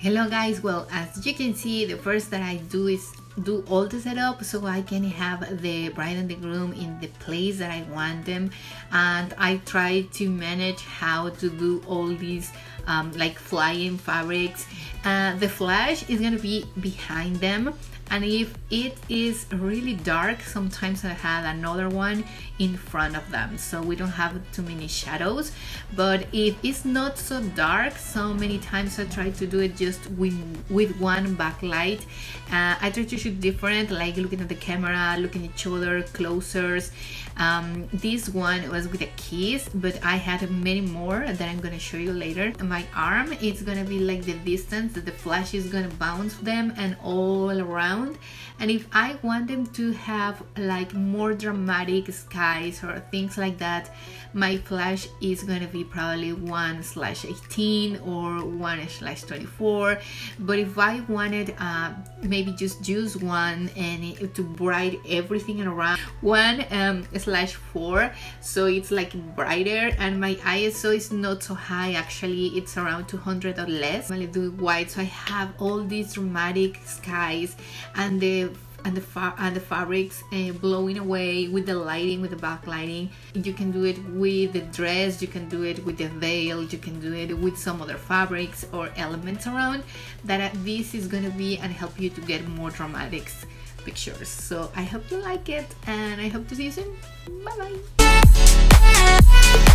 hello guys. Well as you can see the first that i do is do all the setup so I can have the bride and the groom in the place that I want them. And I try to manage how to do all these um, like flying fabrics. Uh, the flash is gonna be behind them. And if it is really dark sometimes I have another one in front of them. So we don't have too many shadows. But if it's not so dark so many times I try to do it just with with one backlight. Uh, I try to different like looking at the camera looking each other closer um, this one was with a kiss but I had many more that I'm gonna show you later. My arm it's gonna be like the distance that the flash is gonna bounce them and all around. And if I want them to have like more dramatic skies or things like that my flash is to be probably 1 slash 18 or 1 slash 24 but if I wanted uh, maybe just one and to bright everything around. 1 um, slash 4 so it's like brighter and my ISO is not so high actually it's around 200 or less. I do white so I have all these dramatic skies and the and the and the fabrics uh, blowing away with the lighting with the backlighting. You can do it with the dress you can do it with the veil you can do it with some other fabrics or elements around that this is gonna be and help you to get more dramatic pictures. So i hope you like it and i hope to see you soon. Bye bye